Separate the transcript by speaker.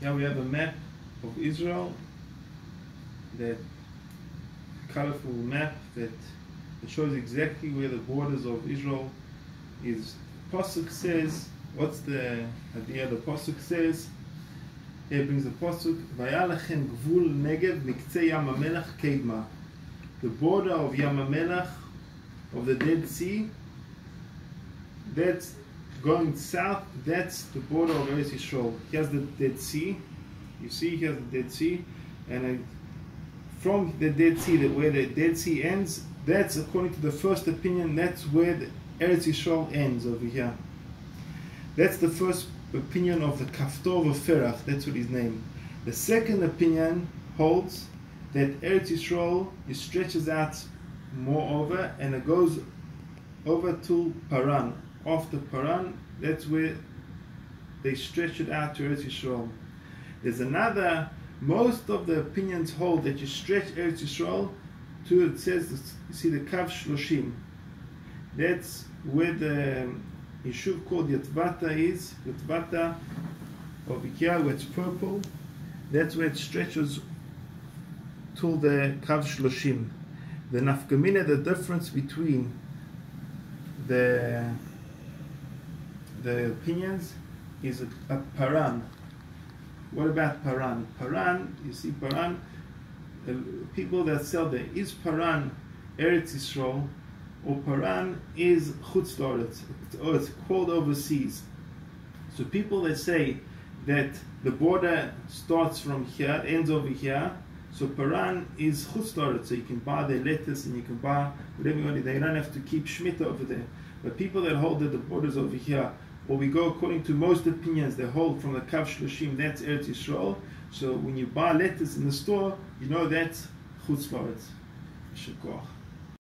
Speaker 1: Here we have a map of Israel, that colorful map that shows exactly where the borders of Israel is. Pasuk says, what's the idea? The Pasuk says, here brings the Pasuk, Vayalachem gvul negev mikce yam kedma. The border of Yam HaMelech, of the Dead Sea, that's going south, that's the border of Eretz Yisrael. Here's the Dead Sea. You see, here's the Dead Sea. And from the Dead Sea, where the Dead Sea ends, that's according to the first opinion, that's where the Eretz Yisrael ends over here. That's the first opinion of the Kaftor VaFerach, that's what his name. The second opinion holds that Eretz Yisrael it stretches out more over and it goes over to Paran. After Paran, that's where they stretch it out to Eretz Yisrael. There's another, most of the opinions hold that you stretch Eretz Yisrael to, it says, you see the Kav Shloshim. That's where the Yishuv called Yotvata is, Yotvata over here where it's purple. That's where it stretches to the Kav Shloshim. The nafkamina, the difference between the the opinions is a, a paran. What about paran? Paran, you see paran, people that sell there, is paran Eretz Yisrael or paran is chutz or it's called overseas. So people that say that the border starts from here, ends over here, so Paran is chutz so you can buy their lettuce and you can buy whatever you want. They don't have to keep shmita over there. But people that hold that the borders over here, or we go according to most opinions, they hold from the Kav Shloshim, that's Eretz Yisrael. So when you buy lettuce in the store, you know that's Chutzpah. chutz